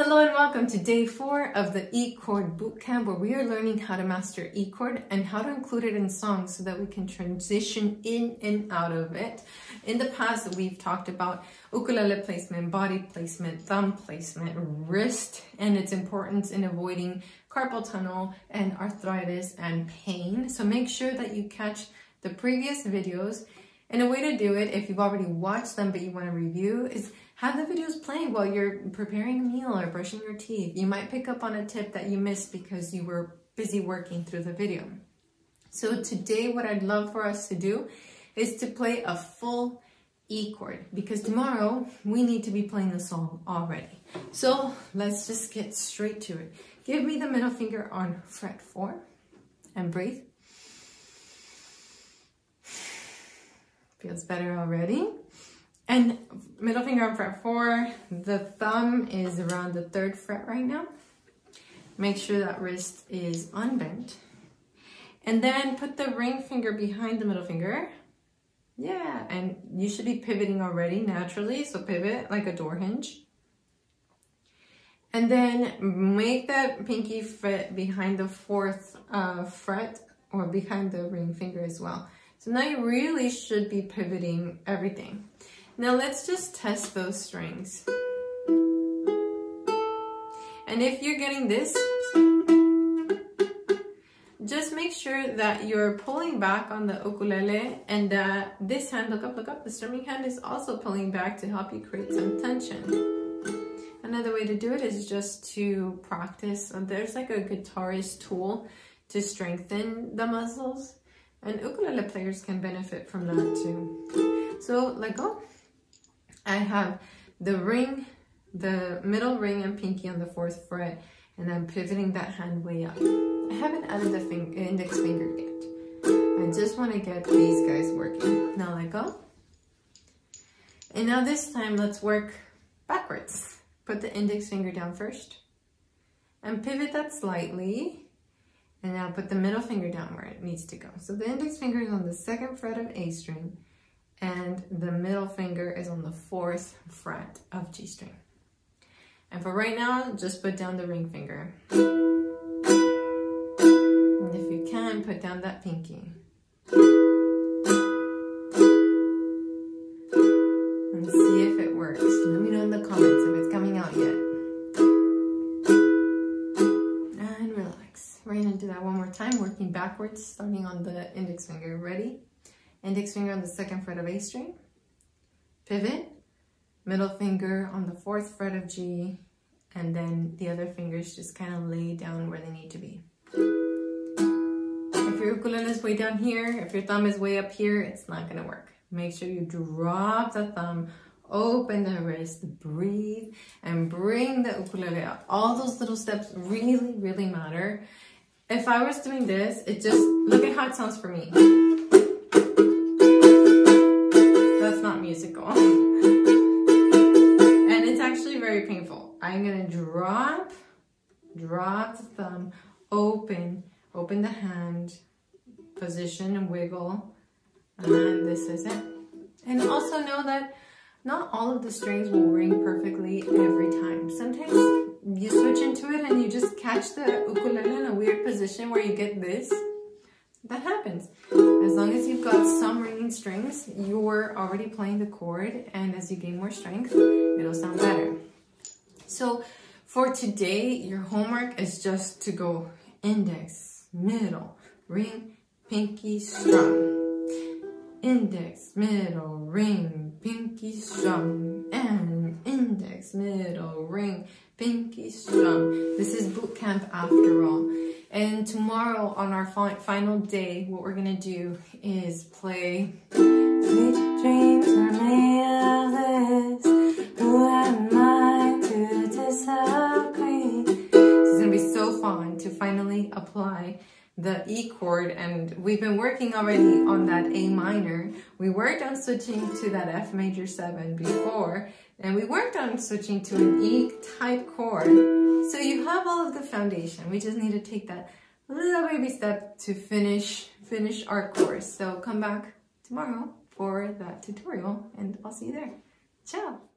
Hello and welcome to day four of the E chord bootcamp where we are learning how to master E chord and how to include it in songs so that we can transition in and out of it. In the past, we've talked about ukulele placement, body placement, thumb placement, wrist, and its importance in avoiding carpal tunnel and arthritis and pain. So make sure that you catch the previous videos. And a way to do it, if you've already watched them but you want to review, is have the videos playing while you're preparing a meal or brushing your teeth. You might pick up on a tip that you missed because you were busy working through the video. So today what I'd love for us to do is to play a full E chord because tomorrow we need to be playing the song already. So let's just get straight to it. Give me the middle finger on fret four and breathe. Feels better already. And middle finger on fret four, the thumb is around the third fret right now. Make sure that wrist is unbent. And then put the ring finger behind the middle finger. Yeah, and you should be pivoting already naturally, so pivot like a door hinge. And then make that pinky fit behind the fourth uh, fret or behind the ring finger as well. So now you really should be pivoting everything. Now let's just test those strings. And if you're getting this, just make sure that you're pulling back on the ukulele and that this hand, look up, look up, the strumming hand is also pulling back to help you create some tension. Another way to do it is just to practice. Uh, there's like a guitarist tool to strengthen the muscles and ukulele players can benefit from that too. So let go. I have the ring, the middle ring and pinky on the fourth fret, and I'm pivoting that hand way up. I haven't added the finger, uh, index finger yet. I just want to get these guys working. Now let go. And now this time, let's work backwards. Put the index finger down first and pivot that slightly. And now put the middle finger down where it needs to go. So the index finger is on the second fret of A string and the middle finger is on the fourth fret of G string. And for right now, just put down the ring finger. And if you can, put down that pinky. And see if it works. Let me know in the comments if it's coming out yet. And relax. We're gonna do that one more time, working backwards, starting on the index finger. Ready? Index finger on the second fret of A string, pivot, middle finger on the fourth fret of G, and then the other fingers just kind of lay down where they need to be. If your ukulele is way down here, if your thumb is way up here, it's not gonna work. Make sure you drop the thumb, open the wrist, breathe, and bring the ukulele out. All those little steps really, really matter. If I was doing this, it just, look at how it sounds for me. Drop the thumb, open, open the hand, position and wiggle. And this is it. And also know that not all of the strings will ring perfectly every time. Sometimes you switch into it and you just catch the ukulele in a weird position where you get this that happens. As long as you've got some ringing strings, you're already playing the chord, and as you gain more strength, it'll sound better. So for today, your homework is just to go index, middle, ring, pinky, strum. Index, middle, ring, pinky, strum, and index, middle, ring, pinky, strum. This is boot camp after all. And tomorrow on our final day, what we're gonna do is play dreams are made of this Who am apply the E chord and we've been working already on that A minor. We worked on switching to that F major 7 before and we worked on switching to an E type chord so you have all of the foundation. We just need to take that little baby step to finish, finish our course. So come back tomorrow for that tutorial and I'll see you there. Ciao!